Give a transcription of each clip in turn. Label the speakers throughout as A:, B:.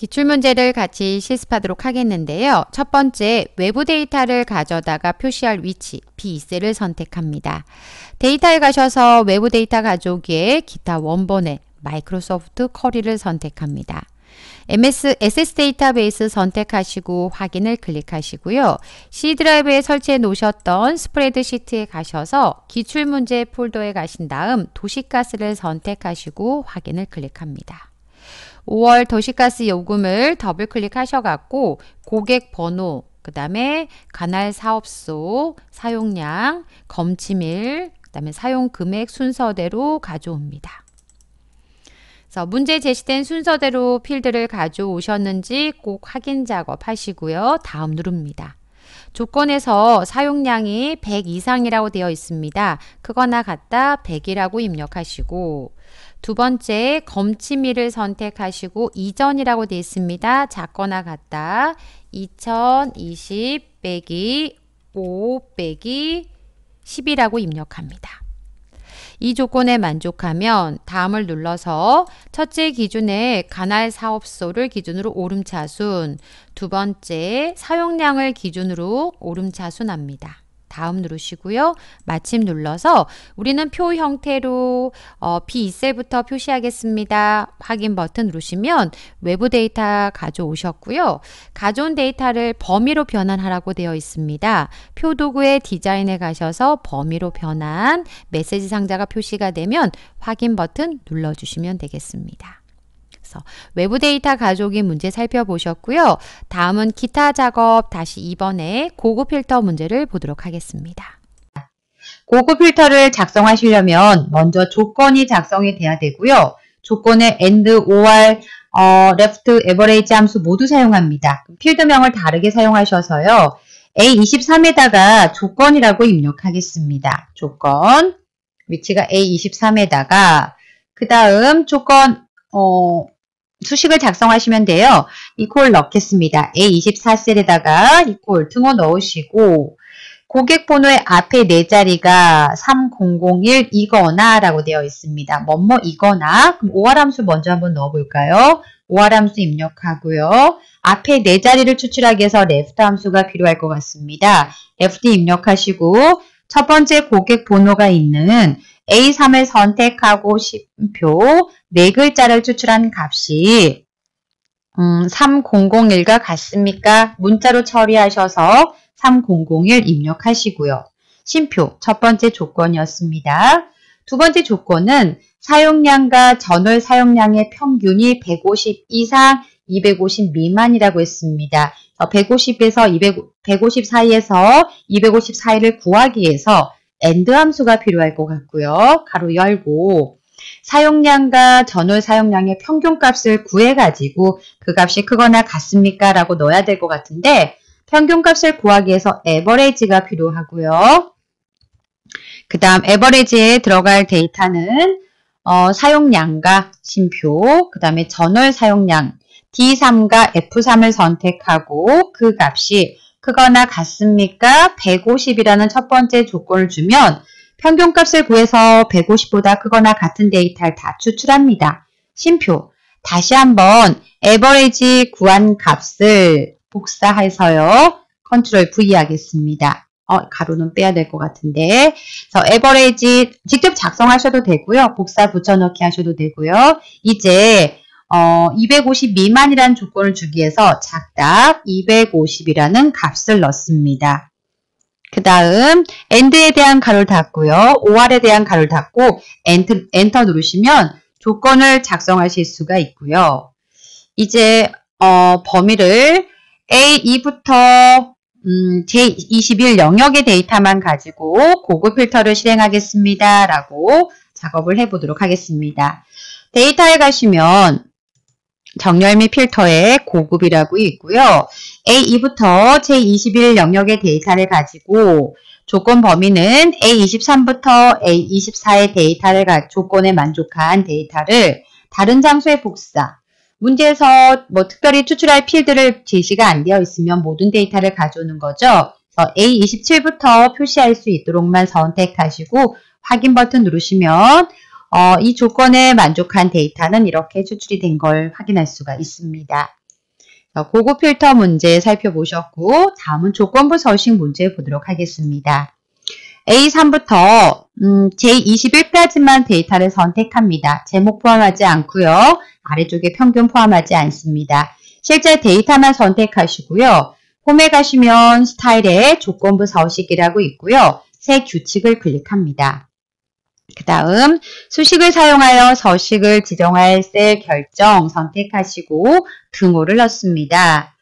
A: 기출문제를 같이 실습하도록 하겠는데요. 첫 번째, 외부 데이터를 가져다가 표시할 위치, B2셀을 선택합니다. 데이터에 가셔서 외부 데이터 가져오기에 기타 원본에 Microsoft Query를 선택합니다. MS Access 데이터베이스 선택하시고 확인을 클릭하시고요. C 드라이브에 설치해 놓으셨던 스프레드시트에 가셔서 기출문제 폴더에 가신 다음 도시가스를 선택하시고 확인을 클릭합니다. 5월 도시가스 요금을 더블 클릭하셔갖고 고객 번호, 그 다음에 관할 사업소, 사용량, 검침일, 그 다음에 사용 금액 순서대로 가져옵니다. 그래서 문제 제시된 순서대로 필드를 가져오셨는지 꼭 확인 작업 하시고요. 다음 누릅니다. 조건에서 사용량이 100 이상이라고 되어 있습니다. 크거나 같다 100이라고 입력하시고 두 번째 검침일을 선택하시고 이전이라고 되어 있습니다. 작거나 같다 2020 빼기 5 빼기 10이라고 입력합니다. 이 조건에 만족하면 다음을 눌러서 첫째 기준에 관할 사업소를 기준으로 오름차순, 두 번째 사용량을 기준으로 오름차순합니다. 다음 누르시고요. 마침 눌러서 우리는 표 형태로 어, B2셀부터 표시하겠습니다. 확인 버튼 누르시면 외부 데이터 가져오셨고요. 가져온 데이터를 범위로 변환하라고 되어 있습니다. 표 도구의 디자인에 가셔서 범위로 변환 메시지 상자가 표시가 되면 확인 버튼 눌러주시면 되겠습니다. 그래서 외부 데이터 가져오기 문제 살펴보셨고요. 다음은 기타 작업 다시 이번에 고급 필터 문제를 보도록 하겠습니다.
B: 고급 필터를 작성하시려면 먼저 조건이 작성이 돼야 되고요. 조건에 and, or, 어, left, average 함수 모두 사용합니다. 필드명을 다르게 사용하셔서요. A23에다가 조건이라고 입력하겠습니다. 조건, 위치가 A23에다가 그 다음 조건 어, 수식을 작성하시면 돼요. 이퀄 넣겠습니다. A24셀에다가 이퀄 등호 넣으시고 고객 번호의 앞에 네 자리가 3001 이거나 라고 되어 있습니다. 뭐뭐 이거나 그럼 OR 함수 먼저 한번 넣어볼까요? OR 함수 입력하고요. 앞에 네 자리를 추출하기 위해서 left 함수가 필요할 것 같습니다. left 입력하시고 첫 번째 고객 번호가 있는 A3을 선택하고 싶표 네 글자를 추출한 값이 음, 3001과 같습니까? 문자로 처리하셔서 3001 입력하시고요. 심표 첫 번째 조건이었습니다. 두 번째 조건은 사용량과 전월 사용량의 평균이 150 이상 250 미만이라고 했습니다. 150에서 200, 150 사이에서 250 사이를 구하기 위해서 AND 함수가 필요할 것 같고요. 가로 열고 사용량과 전월 사용량의 평균값을 구해가지고 그 값이 크거나 같습니까? 라고 넣어야 될 것 같은데 평균값을 구하기 위해서 에버레이지가 필요하고요. 그 다음 에버레이지에 들어갈 데이터는 어, 사용량과 심표, 그 다음에 전월 사용량 D3과 F3을 선택하고 그 값이 크거나 같습니까? 150이라는 첫 번째 조건을 주면 평균값을 구해서 150보다 크거나 같은 데이터를 다 추출합니다. 심표 다시 한번 AVERAGE 구한 값을 복사해서요. 컨트롤 V 하겠습니다. 어, 괄호는 빼야 될 것 같은데. 그래서 AVERAGE 직접 작성하셔도 되고요. 복사 붙여넣기 하셔도 되고요. 이제 어, 250 미만이라는 조건을 주기 위해서 작다 250이라는 값을 넣습니다. 그 다음 AND에 대한 괄호를 닫고요. OR에 대한 괄호를 닫고 엔터, 엔터 누르시면 조건을 작성하실 수가 있고요. 이제 어, 범위를 A2부터 음, 제21 영역의 데이터만 가지고 고급 필터를 실행하겠습니다. 라고 작업을 해보도록 하겠습니다. 데이터에 가시면 정렬 및 필터에 고급이라고 있고요. A2부터 제21 영역의 데이터를 가지고 조건 범위는 A23부터 A24의 데이터를 조건에 만족한 데이터를 다른 장소에 복사 문제에서 뭐 특별히 추출할 필드를 제시가 안 되어 있으면 모든 데이터를 가져오는 거죠. A27부터 표시할 수 있도록만 선택하시고 확인 버튼 누르시면 어, 이 조건에 만족한 데이터는 이렇게 추출이 된 걸 확인할 수가 있습니다. 고급 필터 문제 살펴보셨고 다음은 조건부 서식 문제 보도록 하겠습니다. A3부터 음, J21까지만 데이터를 선택합니다. 제목 포함하지 않고요. 아래쪽에 평균 포함하지 않습니다. 실제 데이터만 선택하시고요. 홈에 가시면 스타일에 조건부 서식이라고 있고요. 새 규칙을 클릭합니다. 그 다음 수식을 사용하여 서식을 지정할 셀 결정 선택하시고 등호를 넣습니다.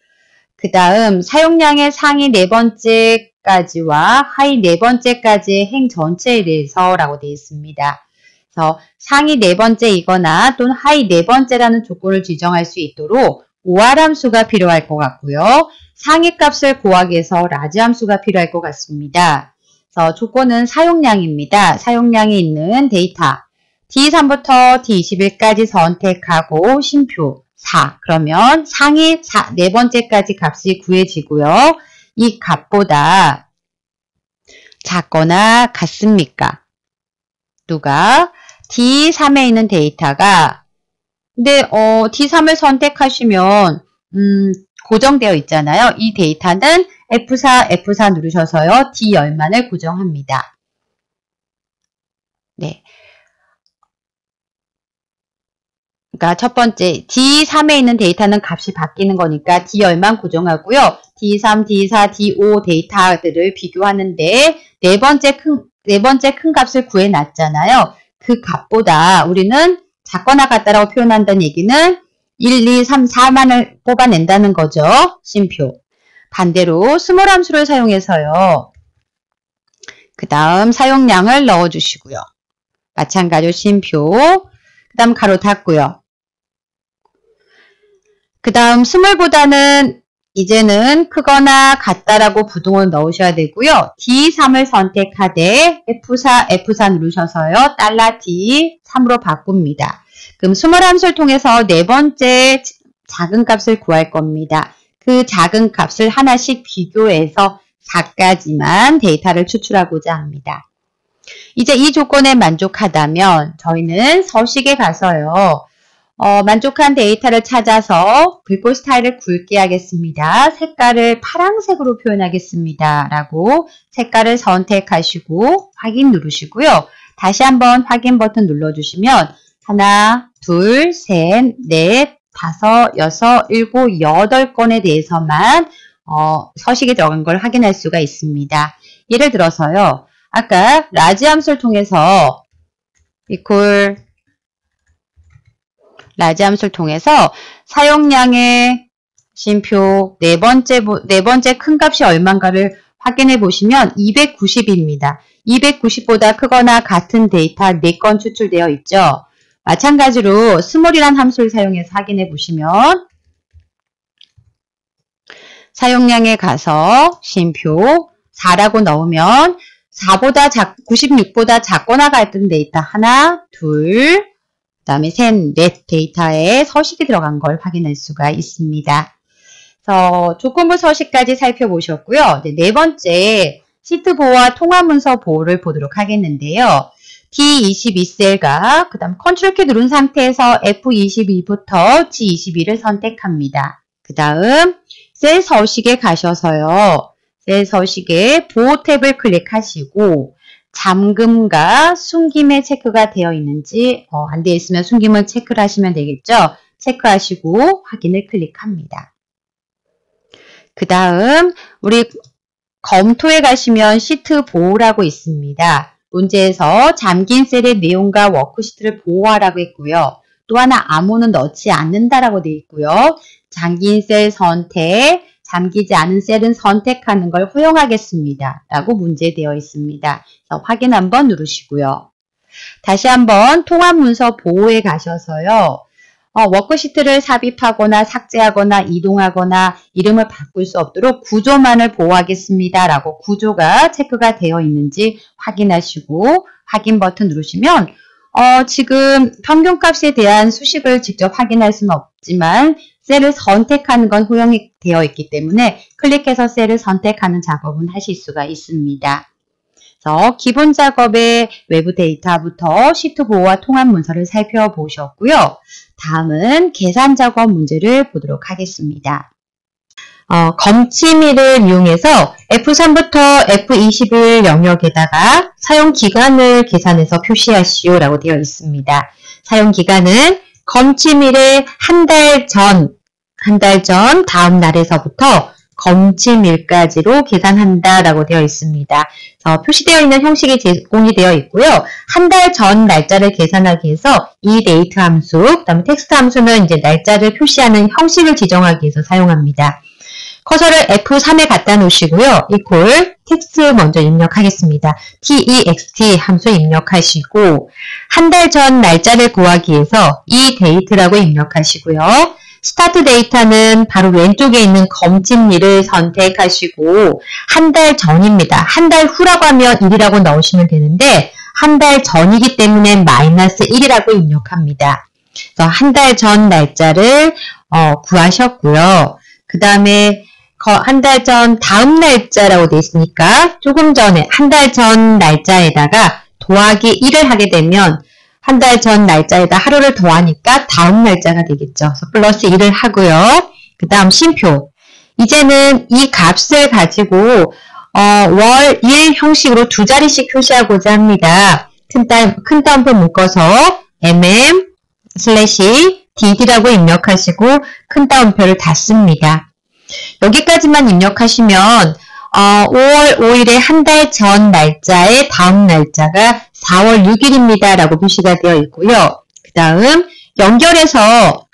B: 그 다음 사용량의 상위 네 번째까지와 하위 네 번째까지의 행 전체에 대해서 라고 되어 있습니다. 그래서 상위 네 번째이거나 또는 하위 네 번째라는 조건을 지정할 수 있도록 OR 함수가 필요할 것 같고요. 상위 값을 구하기 위해서 LARGE 함수가 필요할 것 같습니다. 그래서 조건은 사용량입니다. 사용량이 있는 데이터 D3부터 D21까지 선택하고 쉼표 4 그러면 상위 4, 네 번째까지 값이 구해지고요. 이 값보다 작거나 같습니까? 누가 D3에 있는 데이터가 근데 어, D3을 선택하시면 음, 고정되어 있잖아요. 이 데이터는 F4, F4 누르셔서요. D10만을 고정합니다. 네. 그러니까 첫 번째 D3에 있는 데이터는 값이 바뀌는 거니까 D10만 고정하고요. D3, D4, D5 데이터들을 비교하는데 네 번째 큰, 네 번째 큰 값을 구해놨잖아요. 그 값보다 우리는 작거나 같다라고 표현한다는 얘기는 1, 2, 3, 4만을 뽑아낸다는 거죠. 쉼표. 반대로 SMALL 함수를 사용해서요. 그 다음 사용량을 넣어주시고요. 마찬가지로 쉼표. 그 다음 괄호 닫고요. 그 다음 SMALL보다는 이제는 크거나 같다라고 부등호를 넣으셔야 되고요. D3을 선택하되 F4, F4 누르셔서요. 달러 D 3으로 바꿉니다. 그럼 SMALL 함수를 통해서 네 번째 작은 값을 구할 겁니다. 그 작은 값을 하나씩 비교해서 4까지만 데이터를 추출하고자 합니다. 이제 이 조건에 만족하다면 저희는 서식에 가서요. 어, 만족한 데이터를 찾아서 글꼴 스타일을 굵게 하겠습니다. 색깔을 파랑색으로 표현하겠습니다. 라고 색깔을 선택하시고 확인 누르시고요. 다시 한번 확인 버튼 눌러주시면 하나, 둘, 셋, 넷, 다섯, 여섯, 일곱, 여덟 건에 대해서만 어, 서식에 들어간 걸 확인할 수가 있습니다. 예를 들어서요. 아까 LARGE 함수를 통해서 equal LARGE 함수를 통해서 사용량의 쉼표 네 번째 네 번째 큰 값이 얼마인가를 확인해 보시면 290입니다. 290보다 크거나 같은 데이터 4건 추출되어 있죠. 마찬가지로 SMALL이란 함수를 사용해서 확인해 보시면 사용량에 가서 쉼표 4라고 넣으면 4보다 작, 96보다 작거나 같은 데이터 하나, 둘, 다음에 셋, 넷 데이터에 서식이 들어간 걸 확인할 수가 있습니다. 그래서 조건부 서식까지 살펴보셨고요. 네 번째 시트 보호와 통합 문서 보호를 보도록 하겠는데요. T22셀과 그 다음 컨트롤 키 누른 상태에서 F22부터 G22를 선택합니다. 그 다음 셀 서식에 가셔서요. 셀 서식에 보호 탭을 클릭하시고 잠금과 숨김의 체크가 되어 있는지 어, 안 되어 있으면 숨김을 체크를 하시면 되겠죠. 체크하시고 확인을 클릭합니다. 그 다음 우리 검토에 가시면 시트 보호라고 있습니다. 문제에서 잠긴 셀의 내용과 워크시트를 보호하라고 했고요. 또 하나 암호는 넣지 않는다라고 되어 있고요. 잠긴 셀 선택, 잠기지 않은 셀은 선택하는 걸 허용하겠습니다. 라고 문제되어 있습니다. 확인 한번 누르시고요. 다시 한번 통합 문서 보호에 가셔서요. 어, 워크시트를 삽입하거나 삭제하거나 이동하거나 이름을 바꿀 수 없도록 구조만을 보호하겠습니다. 라고 구조가 체크가 되어 있는지 확인하시고 확인 버튼 누르시면 어, 지금 평균값에 대한 수식을 직접 확인할 수는 없지만 셀을 선택하는 건 허용이 되어 있기 때문에 클릭해서 셀을 선택하는 작업은 하실 수가 있습니다. 그래서 기본 작업의 외부 데이터부터 시트 보호와 통합 문서를 살펴보셨고요. 다음은 계산 작업 문제를 보도록 하겠습니다. 어, 검침이를 이용해서 F3부터 F21 영역에다가 사용 기간을 계산해서 표시하시오 라고 되어 있습니다. 사용 기간은 검침일의 한 달 전, 한 달 전 다음 날에서부터 검침일까지로 계산한다라고 되어 있습니다. 어, 표시되어 있는 형식이 제공이 되어 있고요. 한 달 전 날짜를 계산하기 위해서 EDATE 함수, 그다음에 텍스트 함수는 이제 날짜를 표시하는 형식을 지정하기 위해서 사용합니다. 커서를 F3에 갖다 놓으시고요. equal 텍스트 먼저 입력하겠습니다. text 함수 입력하시고 한 달 전 날짜를 구하기 위해서 EDATE라고 입력하시고요. start date는 바로 왼쪽에 있는 검침일을 선택하시고 한 달 전입니다. 한 달 후라고 하면 1이라고 넣으시면 되는데 한 달 전이기 때문에 마이너스 1이라고 입력합니다. 그래서 한 달 전 날짜를 어, 구하셨고요. 그 다음에 한 달 전 다음 날짜라고 되어 있으니까 조금 전에 한 달 전 날짜에다가 더하기 1을 하게 되면 한 달 전 날짜에다 하루를 더하니까 다음 날짜가 되겠죠. 플러스 1을 하고요. 그 다음 쉼표. 이제는 이 값을 가지고 어, 월, 일 형식으로 두 자리씩 표시하고자 합니다. 큰, 따, 큰 따옴표 묶어서 mm 슬래시 dd라고 입력하시고 큰 따옴표를 닫습니다. 여기까지만 입력하시면 어, 5월 5일에 한달 전 날짜의 다음 날짜가 4월 6일입니다. 라고 표시가 되어 있고요. 그 다음 연결해서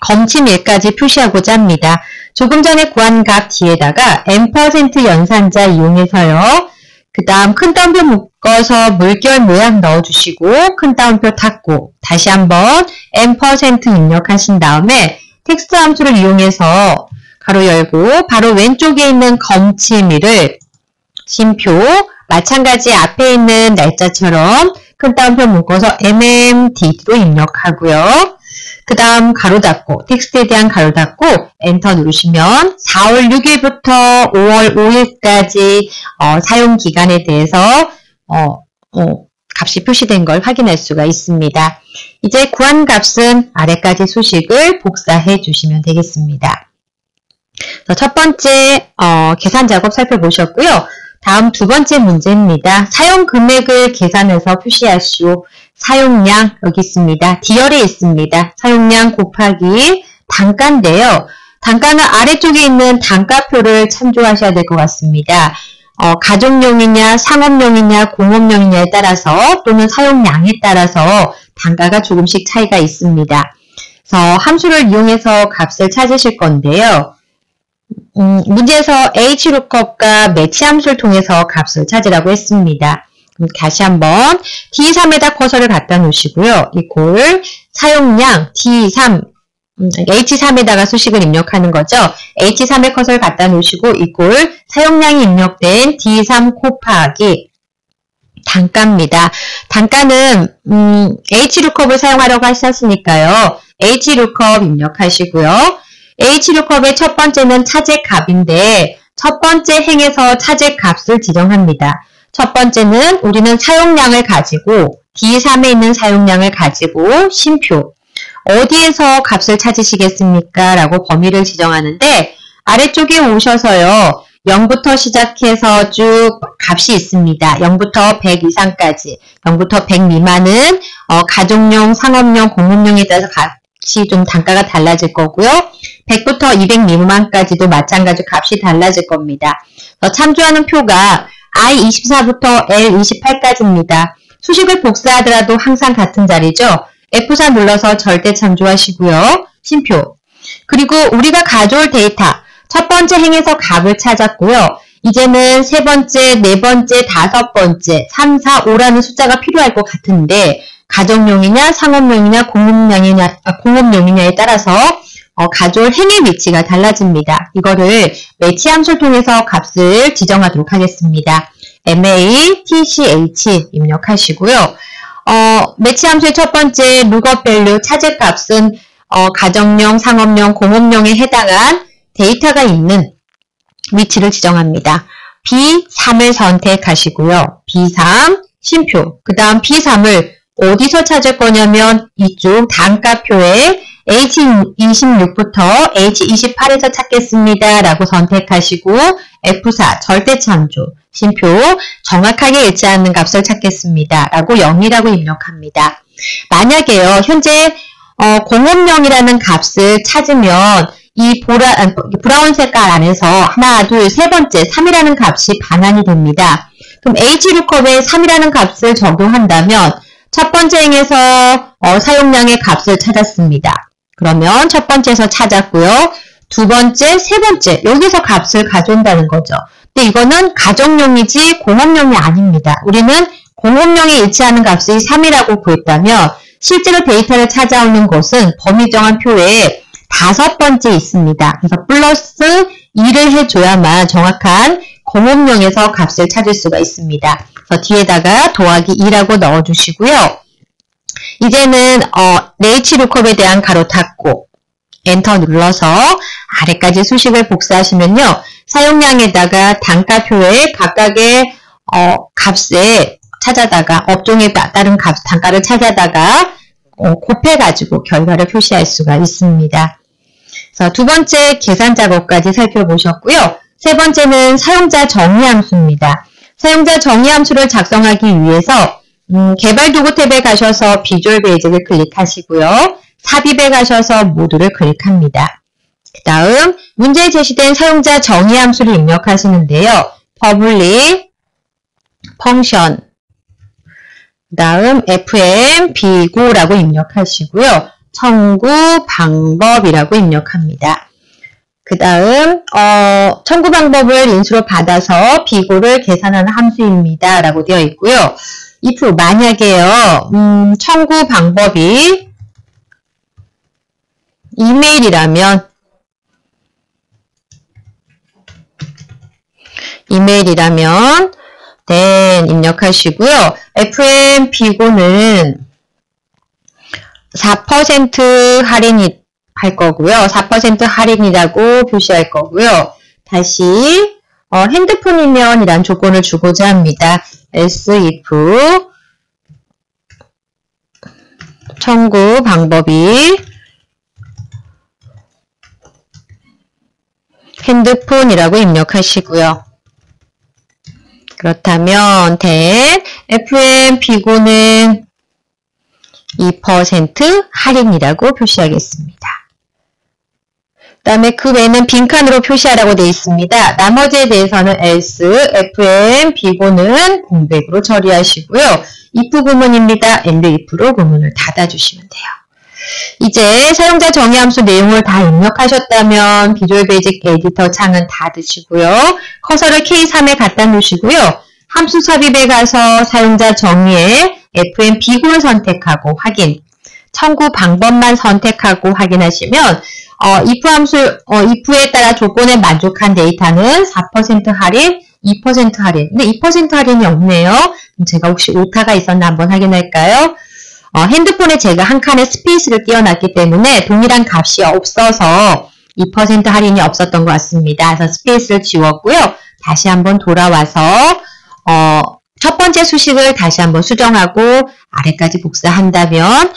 B: 검침일까지 표시하고자 합니다. 조금 전에 구한 값 뒤에다가 n% 연산자 이용해서요. 그 다음 큰 따옴표 묶어서 물결 모양 넣어주시고 큰 따옴표 닫고 다시 한번 n% 입력하신 다음에 텍스트 함수를 이용해서 가로 열고 바로 왼쪽에 있는 검침일을 심표 마찬가지 앞에 있는 날짜처럼 큰 따옴표 묶어서 MMD로 입력하고요. 그 다음 가로 닫고 텍스트에 대한 가로 닫고 엔터 누르시면 4월 6일부터 5월 5일까지 어, 사용 기간에 대해서 어, 어, 값이 표시된 걸 확인할 수가 있습니다. 이제 구한 값은 아래까지 수식을 복사해 주시면 되겠습니다. 첫 번째 어, 계산 작업 살펴보셨고요. 다음 두 번째 문제입니다. 사용 금액을 계산해서 표시하시오. 사용량 여기 있습니다. 디얼에 있습니다. 사용량 곱하기 단가인데요. 단가는 아래쪽에 있는 단가표를 참조하셔야 될 것 같습니다. 어, 가정용이냐 상업용이냐 공업용이냐에 따라서 또는 사용량에 따라서 단가가 조금씩 차이가 있습니다. 그래서 함수를 이용해서 값을 찾으실 건데요. 음, 문제에서 HLOOKUP과 매치 함수를 통해서 값을 찾으라고 했습니다. 다시 한번 D3에다 커서를 갖다 놓으시고요. 이꼴 사용량 D3 음, H3에다가 수식을 입력하는 거죠. H3에 커서를 갖다 놓으시고 이꼴 사용량이 입력된 D3 곱하기 단가입니다. 단가는 음, HLOOKUP을 사용하려고 하셨으니까요. HLOOKUP 입력하시고요. H룩컵의 첫 번째는 차제 값인데 첫 번째 행에서 차제 값을 지정합니다. 첫 번째는 우리는 사용량을 가지고 D3에 있는 사용량을 가지고 심표 어디에서 값을 찾으시겠습니까? 라고 범위를 지정하는데 아래쪽에 오셔서요. 0부터 시작해서 쭉 값이 있습니다. 0부터 100 이상까지 0부터 100 미만은 어, 가족용, 상업용, 공업용에 따라서 값이 좀 단가가 달라질 거고요. 100부터 200 미만까지도 마찬가지로 값이 달라질 겁니다. 참조하는 표가 I24부터 L28까지입니다. 수식을 복사하더라도 항상 같은 자리죠. F4 눌러서 절대 참조하시고요. 심표. 그리고 우리가 가져올 데이터. 첫 번째 행에서 값을 찾았고요. 이제는 세 번째, 네 번째, 다섯 번째, 3, 4, 5라는 숫자가 필요할 것 같은데 가정용이냐, 상업용이냐, 공업용이냐, 아, 공업용이냐에 따라서 어, 가져올 행의 위치가 달라집니다. 이거를 매치 함수를 통해서 값을 지정하도록 하겠습니다. match 입력하시고요. 어, 매치 함수의 첫 번째 lookup value 차제 값은 어, 가정용, 상업용, 공업용에 해당한 데이터가 있는 위치를 지정합니다. B3을 선택하시고요. B3 심표 그 다음 B3을 어디서 찾을 거냐면 이쪽 단가표에 H26부터 H28에서 찾겠습니다. 라고 선택하시고 F4 절대참조 심표 정확하게 일치하는 값을 찾겠습니다. 라고 0이라고 입력합니다. 만약에요. 현재 어, 공업령이라는 값을 찾으면 이 보라, 아, 브라운 색깔 안에서 하나, 둘, 세 번째 3이라는 값이 반환이 됩니다. 그럼 H루컵에 3이라는 값을 적용한다면 첫 번째 행에서 어, 사용량의 값을 찾았습니다. 그러면 첫 번째에서 찾았고요. 두 번째, 세 번째 여기서 값을 가져온다는 거죠. 근데 이거는 가정용이지 공업용이 아닙니다. 우리는 공업용에 일치하는 값이 3이라고 구했다면 실제로 데이터를 찾아오는 곳은 범위 정한 표에 다섯 번째 있습니다. 그래서 플러스 2를 해줘야만 정확한 공업용에서 값을 찾을 수가 있습니다. 그래서 뒤에다가 더하기 2라고 넣어주시고요. 이제는 어, 네이치 루컵에 대한 가로 닫고 엔터 눌러서 아래까지 수식을 복사하시면요. 사용량에다가 단가표에 각각의 어, 값에 찾아다가 업종에 따른 값, 단가를 찾아다가 어, 곱해가지고 결과를 표시할 수가 있습니다. 그래서 두 번째 계산 작업까지 살펴보셨고요. 세 번째는 사용자 정의 함수입니다. 사용자 정의 함수를 작성하기 위해서 음, 개발 도구 탭에 가셔서 비주얼 베이직을 클릭하시고요. 삽입에 가셔서 모두를 클릭합니다. 그 다음 문제에 제시된 사용자 정의 함수를 입력하시는데요. public function 그 다음 fm 비고라고 입력하시고요. 청구 방법이라고 입력합니다. 그 다음 어, 청구 방법을 인수로 받아서 비고를 계산하는 함수입니다. 라고 되어 있고요. if 만약에요. 음, 청구 방법이 이메일이라면 이메일이라면 then 입력하시고요. FM 비고는 4% 할인이 할 거고요. 4% 할인이라고 표시할 거고요. 다시 어, 핸드폰이면 이란 조건을 주고자 합니다. else if 청구 방법이 핸드폰이라고 입력하시고요. 그렇다면 then fn 비고는 2% 할인이라고 표시하겠습니다. 그 다음에 그 외에는 빈칸으로 표시하라고 되어 있습니다. 나머지에 대해서는 else, fn 비고는 공백으로 처리하시고요. if 구문입니다. end if로 구문을 닫아주시면 돼요. 이제 사용자 정의 함수 내용을 다 입력하셨다면 Visual Basic Editor 창은 닫으시고요. 커서를 K3에 갖다 놓으시고요. 함수 삽입에 가서 사용자 정의에 fn 비고를 선택하고 확인, 청구 방법만 선택하고 확인하시면 어, if 함수, 어, if에 따라 조건에 만족한 데이터는 4% 할인, 2% 할인. 근데 2% 할인이 없네요. 제가 혹시 오타가 있었나 한번 확인할까요? 어, 핸드폰에 제가 한 칸에 space를 띄워놨기 때문에 동일한 값이 없어서 2% 할인이 없었던 것 같습니다. 그래서 space를 지웠고요. 다시 한번 돌아와서 어, 첫 번째 수식을 다시 한번 수정하고 아래까지 복사한다면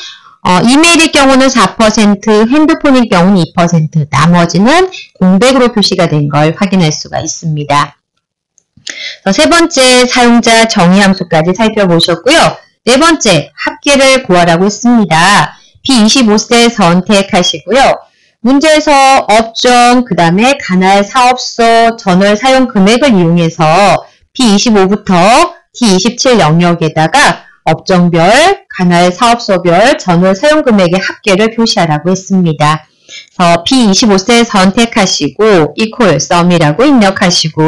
B: 어, 이메일일 경우는 4%, 핸드폰일 경우는 2%, 나머지는 공백으로 표시가 된 걸 확인할 수가 있습니다. 세 번째 사용자 정의 함수까지 살펴보셨고요. 네 번째 합계를 구하라고 했습니다. B25세 선택하시고요. 문제에서 업종, 그 다음에 관할 사업소 전월 사용 금액을 이용해서 B25부터 D27 영역에다가 업종별, 관할 사업소별 전월 사용 금액의 합계를 표시하라고 했습니다. 그래서 B25세 선택하시고 equal sum이라고 입력하시고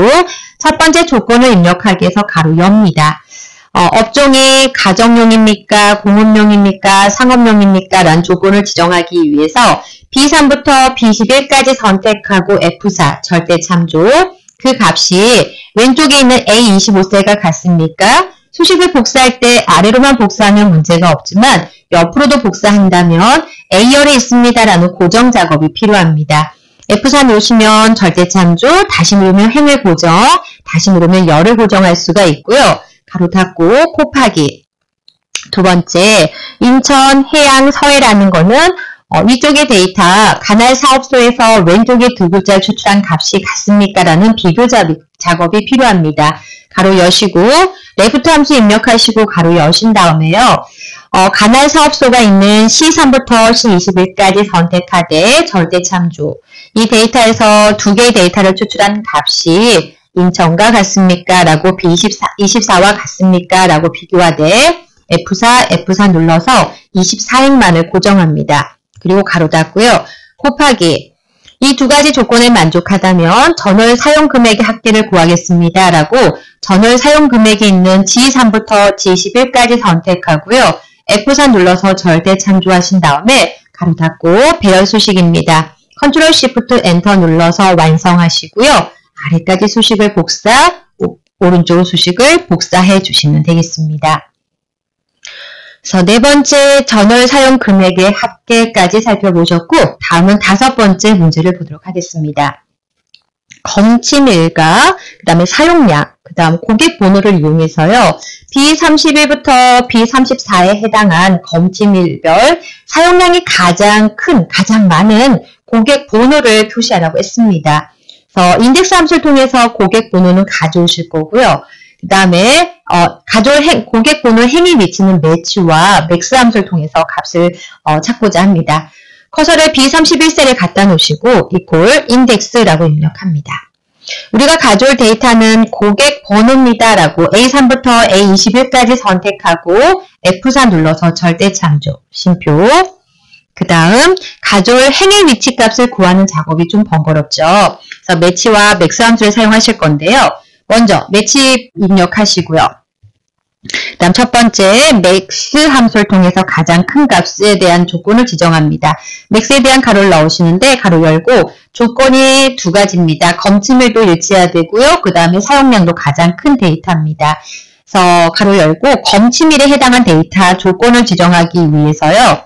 B: 첫 번째 조건을 입력하기 위해서 가로 엽니다. 어, 업종이 가정용입니까? 공업용입니까? 상업용입니까? 라는 조건을 지정하기 위해서 B3부터 B11까지 선택하고 F4 절대 참조 그 값이 왼쪽에 있는 A25셀과 같습니까? 수식을 복사할 때 아래로만 복사하면 문제가 없지만 옆으로도 복사한다면 A열에 있습니다라는 고정 작업이 필요합니다. F4 누르시면 절대 참조, 다시 누르면 행을 고정, 다시 누르면 열을 고정할 수가 있고요. 가로 닫고 곱하기. 두 번째, 인천 해양 서해라는 거는 어, 위쪽의 데이터 관할 사업소에서 왼쪽에 두 글자를 추출한 값이 같습니까? 라는 비교 작업이 필요합니다. 가로 여시고 LEFT 함수 입력하시고 가로 여신 다음에요. 어, 관할 사업소가 있는 C3부터 C21까지 선택하되 절대 참조. 이 데이터에서 두 개의 데이터를 추출한 값이 인천과 같습니까? 라고 B24, 24와 같습니까? 라고 비교하되 F4, F4 눌러서 24행만을 고정합니다. 그리고 가로 닫고요. 곱하기 이 두 가지 조건을 만족하다면 전월 사용 금액의 합계를 구하겠습니다. 라고 전월 사용 금액이 있는 G3부터 G11까지 선택하고요. F4 눌러서 절대 참조하신 다음에 가로 닫고 배열 수식입니다. control shift enter 눌러서 완성하시고요. 아래까지 수식을 복사, 오른쪽 수식을 복사해 주시면 되겠습니다. 그래서 네 번째 전월 사용 금액의 합계까지 살펴보셨고 다음은 다섯 번째 문제를 보도록 하겠습니다. 검침일과 그 다음에 사용량, 그 다음 고객 번호를 이용해서요. B31부터 B34에 해당한 검침일별 사용량이 가장 큰, 가장 많은 고객 번호를 표시하라고 했습니다. 그래서 인덱스 함수를 통해서 고객 번호는 가져오실 거고요. 그 다음에 어, 가져올 행, 고객 번호 행의 위치는 매치와 MAX 함수를 통해서 값을 어, 찾고자 합니다. 커서를 B31셀에 갖다 놓으시고 equal 인덱스라고 입력합니다. 우리가 가져올 데이터는 고객 번호입니다. 라고 A3부터 A21까지 선택하고 F4 눌러서 절대 참조, 쉼표. 그 다음 가져올 행의 위치 값을 구하는 작업이 좀 번거롭죠. 그래서 매치와 MAX 함수를 사용하실 건데요. 먼저 매치 입력하시고요. 다음 첫 번째 MAX 함수를 통해서 가장 큰 값에 대한 조건을 지정합니다. MAX에 대한 가로를 넣으시는데 가로 열고 조건이 두 가지입니다. 검침일도 일치해야 되고요. 그 다음에 사용량도 가장 큰 데이터입니다. 그래서 가로 열고 검침일에 해당한 데이터 조건을 지정하기 위해서요.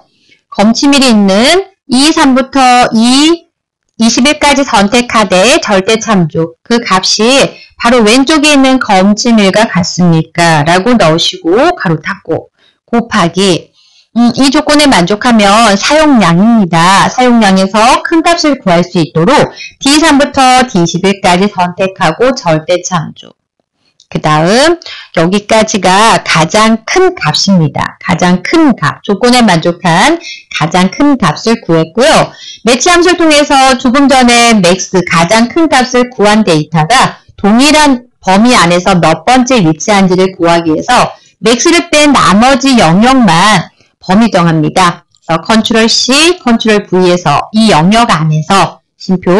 B: 검침일이 있는 2, 3부터 2, 20일까지 선택하되 절대 참조. 그 값이 바로 왼쪽에 있는 검침일과 같습니까? 라고 넣으시고 가로 닫고 곱하기 음, 이 조건에 만족하면 사용량입니다. 사용량에서 큰 값을 구할 수 있도록 D3부터 D21까지 선택하고 절대 참조. 그 다음 여기까지가 가장 큰 값입니다. 가장 큰 값, 조건에 만족한 가장 큰 값을 구했고요. 매치 함수를 통해서 조금 전에 MAX 가장 큰 값을 구한 데이터가 동일한 범위 안에서 몇 번째 위치한지를 구하기 위해서 MAX를 뺀 나머지 영역만 범위 정합니다. 그래서 컨트롤 C, 컨트롤 V해서 이 영역 안에서 쉼표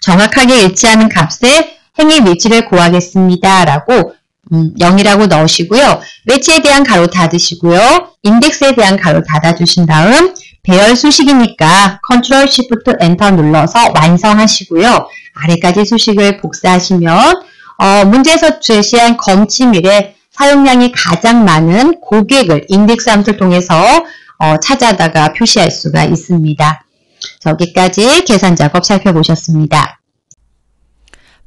B: 정확하게 일치하는 값의 행의 위치를 구하겠습니다. 라고 음, 0이라고 넣으시고요. MATCH에 대한 괄호 닫으시고요. 인덱스에 대한 괄호 닫아주신 다음 배열 수식이니까 컨트롤 시프트 엔터 눌러서 완성하시고요. 아래까지 수식을 복사하시면 어, 문제에서 제시한 검침일의 사용량이 가장 많은 고객을 인덱스 함수를 통해서 어, 찾아다가 표시할 수가 있습니다. 여기까지 계산 작업 살펴보셨습니다.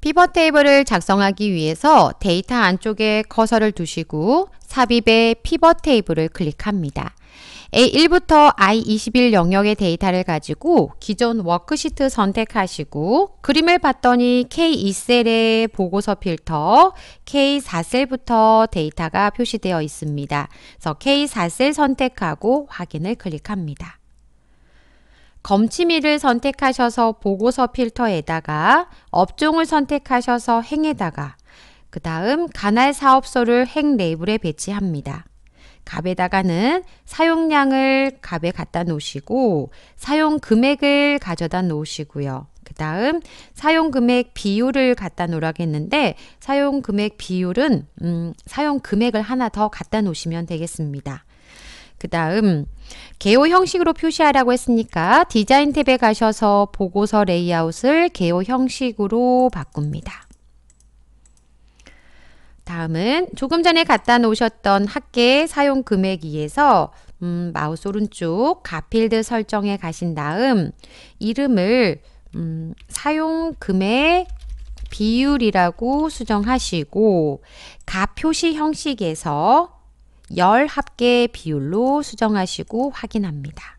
A: 피벗 테이블을 작성하기 위해서 데이터 안쪽에 커서를 두시고 삽입의 피벗 테이블을 클릭합니다. A1부터 I21 영역의 데이터를 가지고 기존 워크시트 선택하시고 그림을 봤더니 K2셀의 보고서 필터 K4셀부터 데이터가 표시되어 있습니다. 그래서 K4셀 선택하고 확인을 클릭합니다. 검침일을 선택하셔서 보고서 필터에다가 업종을 선택하셔서 행에다가 그 다음 관할 사업소를 행 레이블에 배치합니다. 값에다가는 사용량을 값에 갖다 놓으시고 사용 금액을 가져다 놓으시고요. 그 다음 사용 금액 비율을 갖다 놓으라겠는데 사용 금액 비율은 음, 사용 금액을 하나 더 갖다 놓으시면 되겠습니다. 그 다음 개요 형식으로 표시하라고 했으니까 디자인 탭에 가셔서 보고서 레이아웃을 개요 형식으로 바꿉니다. 다음은 조금 전에 갖다 놓으셨던 합계 사용 금액 위에서 음, 마우스 오른쪽 값 필드 설정에 가신 다음 이름을 음, 사용 금액 비율이라고 수정하시고 값 표시 형식에서 열 합계 비율로 수정하시고 확인합니다.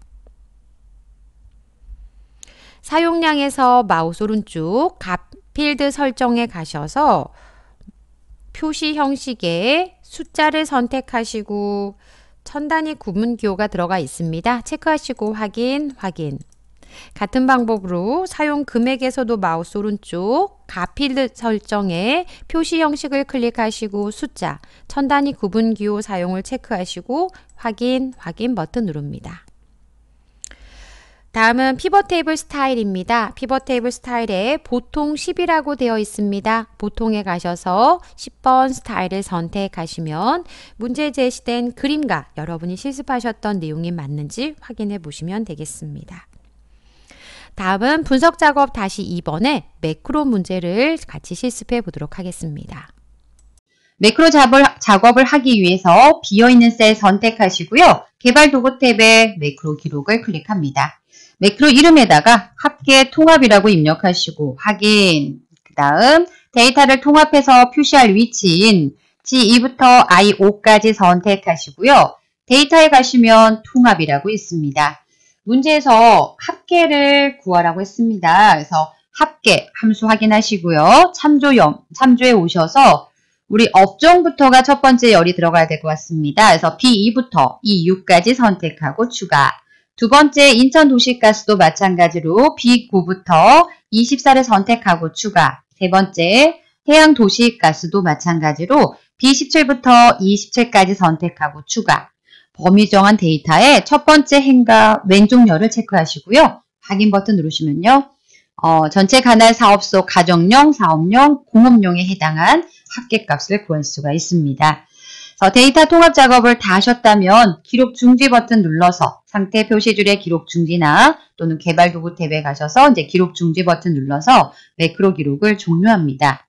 A: 사용량에서 마우스 오른쪽 값 필드 설정에 가셔서 표시 형식에 숫자를 선택하시고 천 단위 구분 기호가 들어가 있습니다. 체크하시고 확인, 확인. 같은 방법으로 사용 금액에서도 마우스 오른쪽 값 필드 설정에 표시 형식을 클릭하시고 숫자, 천 단위 구분 기호 사용을 체크하시고 확인, 확인 버튼 누릅니다. 다음은 피벗 테이블 스타일입니다. 피벗 테이블 스타일에 보통 10이라고 되어 있습니다. 보통에 가셔서 10번 스타일을 선택하시면 문제 제시된 그림과 여러분이 실습하셨던 내용이 맞는지 확인해 보시면 되겠습니다. 다음은 분석 작업 다시 2번에 매크로 문제를 같이 실습해 보도록 하겠습니다.
B: 매크로 작업을 하기 위해서 비어있는 셀 선택하시고요. 개발 도구 탭에 매크로 기록을 클릭합니다. 매크로 이름에다가 합계 통합이라고 입력하시고 확인. 그 다음 데이터를 통합해서 표시할 위치인 G2부터 I5까지 선택하시고요. 데이터에 가시면 통합이라고 있습니다. 문제에서 합계를 구하라고 했습니다. 그래서 합계 함수 확인하시고요. 참조형, 참조에 오셔서 우리 업종부터가 첫 번째 열이 들어가야 될 것 같습니다. 그래서 B2부터 E6까지 선택하고 추가. 두 번째 인천 도시가스도 마찬가지로 B9부터 24를 선택하고 추가. 세 번째 해양 도시가스도 마찬가지로 B17부터 27까지 선택하고 추가. 범위 정한 데이터에 첫 번째 행과 왼쪽 열을 체크하시고요. 확인 버튼 누르시면요. 어, 전체 관할 사업소 가정용, 사업용, 공업용에 해당한 합계값을 구할 수가 있습니다. 데이터 통합 작업을 다 하셨다면 기록 중지 버튼 눌러서 상태 표시줄의 기록 중지나 또는 개발 도구 탭에 가셔서 이제 기록 중지 버튼 눌러서 매크로 기록을 종료합니다.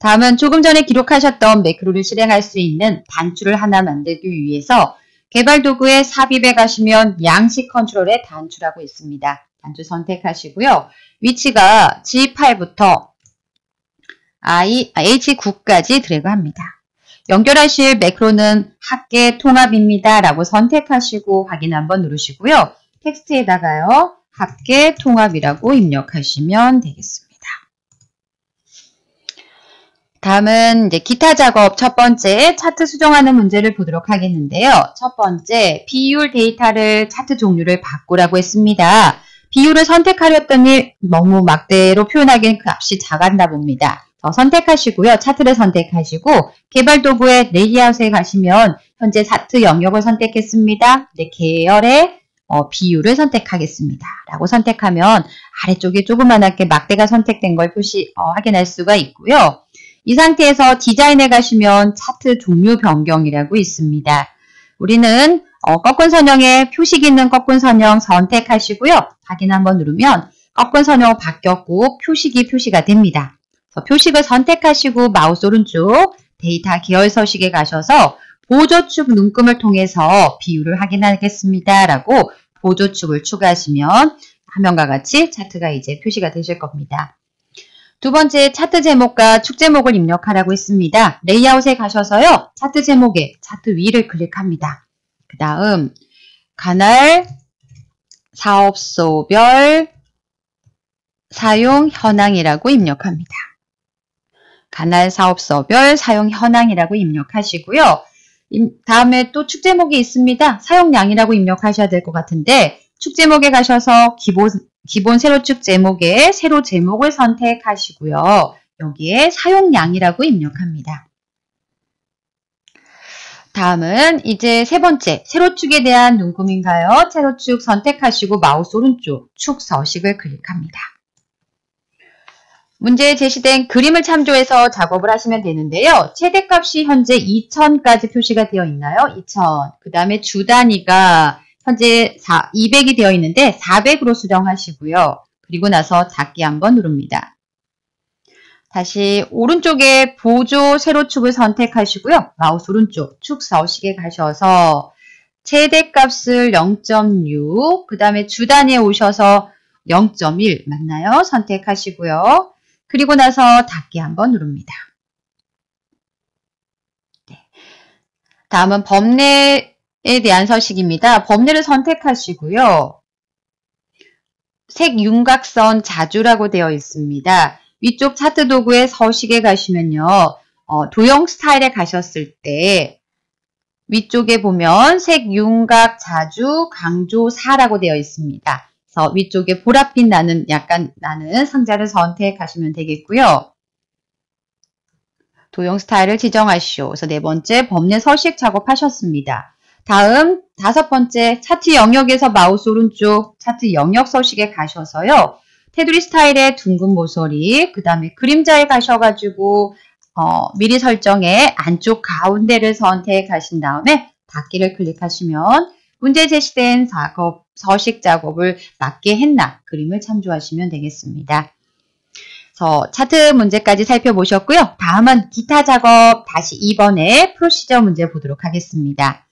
B: 다음은 조금 전에 기록하셨던 매크로를 실행할 수 있는 단추를 하나 만들기 위해서 개발 도구의 삽입에 가시면 양식 컨트롤의 단추라고 있습니다. 단추 선택하시고요. 위치가 G8부터 I, H9까지 드래그합니다. 연결하실 매크로는 합계 통합입니다. 라고 선택하시고 확인 한번 누르시고요. 텍스트에다가요. 합계 통합이라고 입력하시면 되겠습니다. 다음은 이제 기타 작업 첫 번째 차트 수정하는 문제를 보도록 하겠는데요. 첫 번째 비율 데이터를 차트 종류를 바꾸라고 했습니다. 비율을 선택하려 했더니 너무 막대로 표현하기엔 그 값이 작았나 봅니다. 어, 선택하시고요. 차트를 선택하시고 개발 도구의 레이아웃에 가시면 현재 차트 영역을 선택했습니다. 네, 계열의 어, 비율을 선택하겠습니다. 라고 선택하면 아래쪽에 조그만하게 막대가 선택된 걸 표시 어, 확인할 수가 있고요. 이 상태에서 디자인에 가시면 차트 종류 변경이라고 있습니다. 우리는 어, 꺾은 선형에 표식 있는 꺾은 선형 선택하시고요. 확인 한번 누르면 꺾은 선형 바뀌었고 표식이 표시가 됩니다. 표식을 선택하시고 마우스 오른쪽 데이터 계열 서식에 가셔서 보조축 눈금을 통해서 비율을 확인하겠습니다. 라고 보조축을 추가하시면 화면과 같이 차트가 이제 표시가 되실 겁니다. 두 번째 차트 제목과 축 제목을 입력하라고 했습니다. 레이아웃에 가셔서요. 차트 제목에 차트 위를 클릭합니다. 그 다음 관할 사업소별 사용 현황이라고 입력합니다. 관할 사업소별 사용 현황이라고 입력하시고요. 다음에 또 축 제목이 있습니다. 사용량이라고 입력하셔야 될 것 같은데 축 제목에 가셔서 기본, 기본 세로 축 제목에 세로 제목을 선택하시고요. 여기에 사용량이라고 입력합니다. 다음은 이제 세 번째 세로축에 대한 눈금인가요? 세로축 선택하시고 마우스 오른쪽 축 서식을 클릭합니다. 문제에 제시된 그림을 참조해서 작업을 하시면 되는데요. 최대값이 현재 2000까지 표시가 되어 있나요? 2000. 그 다음에 주 단위가 현재 4, 200이 되어 있는데 400으로 수정하시고요. 그리고 나서 닫기 한번 누릅니다. 다시 오른쪽에 보조 세로축을 선택하시고요. 마우스 오른쪽 축 서식에 가셔서 최대값을 0.6, 그 다음에 주 단위에 오셔서 0.1 맞나요? 선택하시고요. 그리고 나서 닫기 한번 누릅니다. 네. 다음은 범례 에 대한 서식입니다. 범례를 선택하시고요. 색 윤곽선 자주라고 되어 있습니다. 위쪽 차트 도구의 서식에 가시면요. 어, 도형 스타일에 가셨을 때 위쪽에 보면 색 윤곽 자주 강조사라고 되어 있습니다. 그래서 위쪽에 보랏빛 나는 약간 나는 상자를 선택하시면 되겠고요. 도형 스타일을 지정하시오. 그래서 네 번째 법내 서식 작업하셨습니다. 다음 다섯 번째 차트 영역에서 마우스 오른쪽 차트 영역 서식에 가셔서요. 테두리 스타일의 둥근 모서리 그 다음에 그림자에 가셔가지고 어, 미리 설정에 안쪽 가운데를 선택하신 다음에 닫기를 클릭하시면 문제 제시된 작업, 서식 작업을 맞게 했나 그림을 참조하시면 되겠습니다. 그래서 차트 문제까지 살펴보셨고요. 다음은 기타 작업 다시 2번의 프로시저 문제 보도록 하겠습니다.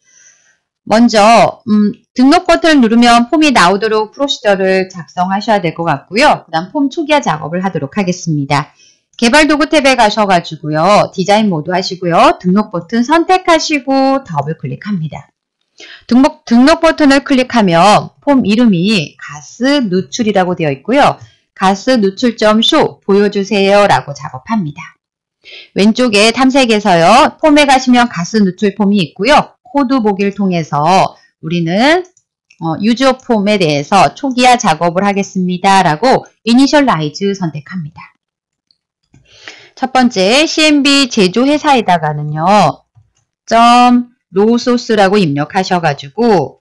B: 먼저 음, 등록 버튼을 누르면 폼이 나오도록 프로시저를 작성하셔야 될 것 같고요. 그 다음 폼 초기화 작업을 하도록 하겠습니다. 개발 도구 탭에 가셔가지고요. 디자인 모드 하시고요. 등록 버튼 선택하시고 더블 클릭합니다. 등록, 등록 버튼을 클릭하면 폼 이름이 가스 누출이라고 되어 있고요. 가스 누출점 쇼 보여주세요 라고 작업합니다. 왼쪽에 탐색에서요. 폼에 가시면 가스 누출 폼이 있고요. 코드 보기를 통해서 우리는 어, UserForm에 대해서 초기화 작업을 하겠습니다. 라고 Initialize 선택합니다. 첫 번째 CMB 제조회사에다가는요. 점 RowSource라고 입력하셔가지고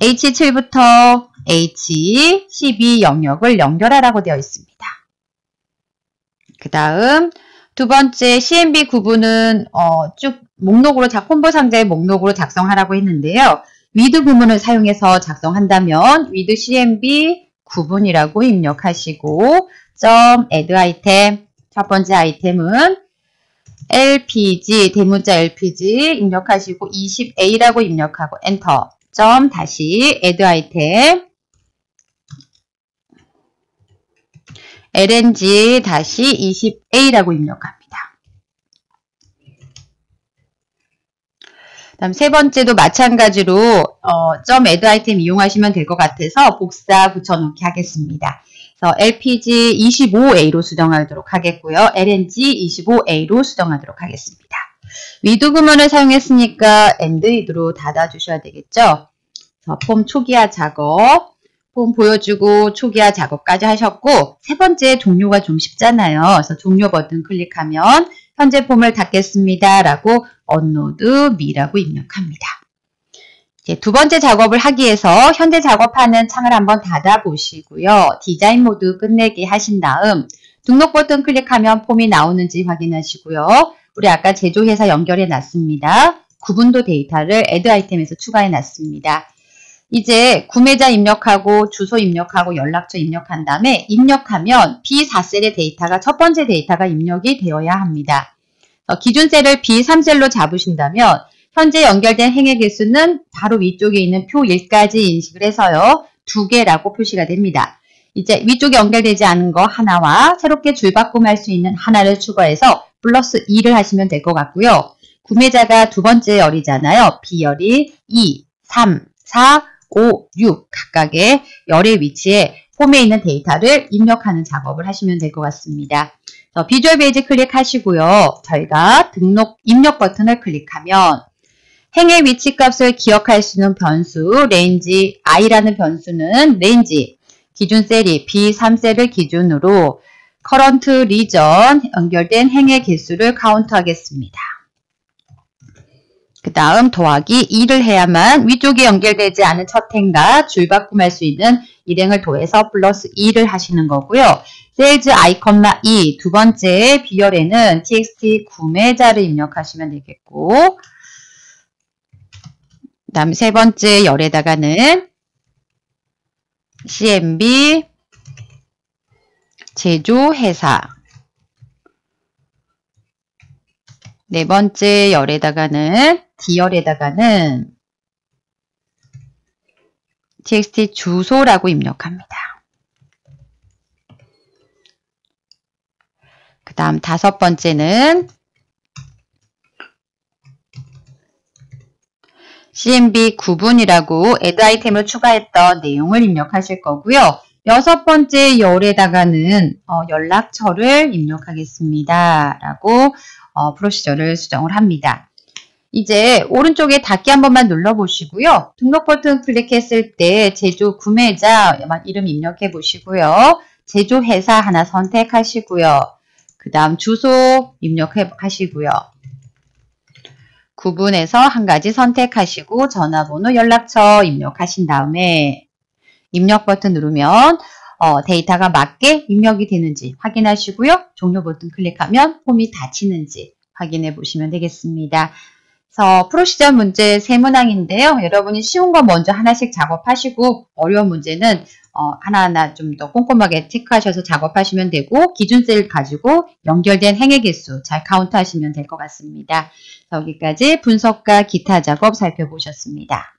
B: H7부터 H12 영역을 연결하라고 되어 있습니다. 그 다음 두 번째 CMB 구분은 어, 쭉 목록으로 작 콤보 상자의 목록으로 작성하라고 했는데요. With 구문을 사용해서 작성한다면 With CMB 구분이라고 입력하시고 점 AddItem 첫 번째 아이템은 LPG 대문자 LPG 입력하시고 20A라고 입력하고 엔터 점 다시 AddItem LNG 다시 20A라고 입력합니다. 다음 세 번째도 마찬가지로 어, 점 AddItem 이용하시면 될 것 같아서 복사 붙여놓기 하겠습니다. 그래서 LPG 25A로 수정하도록 하겠고요. LNG 25A로 수정하도록 하겠습니다. With 구문을 사용했으니까 End With로 닫아주셔야 되겠죠. 폼 초기화 작업, 폼 보여주고 초기화 작업까지 하셨고 세 번째 종료가 좀 쉽잖아요. 그래서 종료 버튼 클릭하면 현재 폼을 닫겠습니다. 라고 Unload Me라고 입력합니다. 이제 두 번째 작업을 하기 위해서 현재 작업하는 창을 한번 닫아 보시고요. 디자인 모드 끝내기 하신 다음 등록 버튼 클릭하면 폼이 나오는지 확인하시고요. 우리 아까 제조회사 연결해 놨습니다. 구분도 데이터를 AddItem에서 추가해 놨습니다. 이제 구매자 입력하고 주소 입력하고 연락처 입력한 다음에 입력하면 B4셀의 데이터가 첫 번째 데이터가 입력이 되어야 합니다. 어, 기준 셀을 B3셀로 잡으신다면 현재 연결된 행의 개수는 바로 위쪽에 있는 표 1까지 인식을 해서요. 두 개라고 표시가 됩니다. 이제 위쪽에 연결되지 않은 거 하나와 새롭게 줄바꿈할 수 있는 하나를 추가해서 플러스 2를 하시면 될 것 같고요. 구매자가 두 번째 열이잖아요. B열이 2, 3, 4, 5, 6 각각의 열의 위치에 폼에 있는 데이터를 입력하는 작업을 하시면 될 것 같습니다. Visual Basic 클릭하시고요. 저희가 등록 입력 버튼을 클릭하면 행의 위치 값을 기억할 수 있는 변수 range i라는 변수는 range 기준 셀이 B3셀을 기준으로 CurrentRegion 연결된 행의 개수를 카운트하겠습니다. 그 다음 더하기 2를 해야만 위쪽에 연결되지 않은 첫 행과 줄 바꿈할 수 있는 일행을 더해서 플러스 2를 하시는 거고요. Cells i 콤마 2, 두 번째 B열에는 txt 구매자를 입력하시면 되겠고 그 다음 세 번째 열에다가는 CMB 제조회사 네 번째 열에다가는 D열에다가는 txt 주소라고 입력합니다. 그 다음 다섯 번째는 CMB 구분이라고 add 아이템을 추가했던 내용을 입력하실 거고요. 여섯 번째 열에다가는 어, 연락처를 입력하겠습니다. 라고 어, 프로시저를 수정을 합니다. 이제 오른쪽에 닫기 한 번만 눌러보시고요. 등록 버튼 클릭했을 때 제조 구매자 이름 입력해 보시고요. 제조 회사 하나 선택하시고요. 그 다음 주소 입력해 하시고요. 구분해서 한 가지 선택하시고 전화번호 연락처 입력하신 다음에 입력 버튼 누르면 어, 데이터가 맞게 입력이 되는지 확인하시고요. 종료 버튼 클릭하면 폼이 닫히는지 확인해 보시면 되겠습니다. 그래서 procedure 문제 세 문항인데요. 여러분이 쉬운 거 먼저 하나씩 작업하시고 어려운 문제는 어, 하나하나 좀 더 꼼꼼하게 체크하셔서 작업하시면 되고 기준셀 가지고 연결된 행의 개수 잘 카운트 하시면 될 것 같습니다. 여기까지 분석과 기타 작업 살펴보셨습니다.